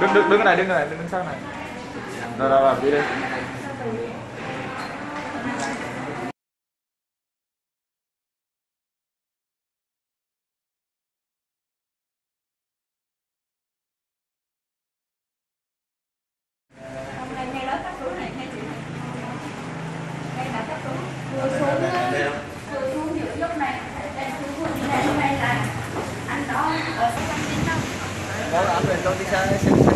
đứng đứng đứng cái này đứng cái này đứng, đứng sau này. Rồi rồi rồi đi đi. Hãy subscribe cho kênh Ghiền Mì Gõ Để không bỏ lỡ những video hấp Kalau aku.